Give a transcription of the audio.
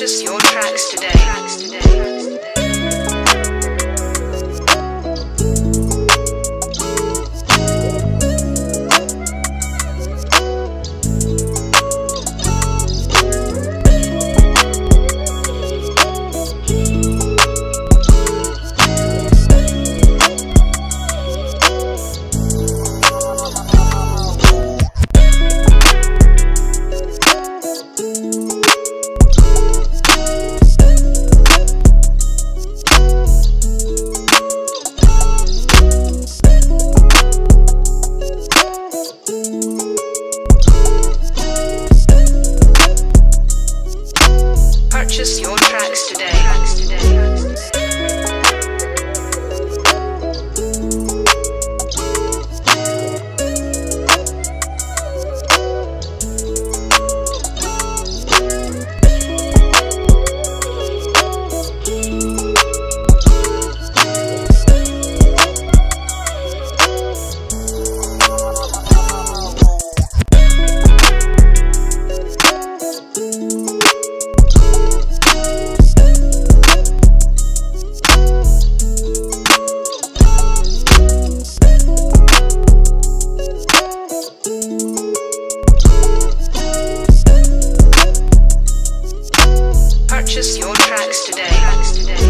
Purchase your tracks today. Purchase your your tracks today.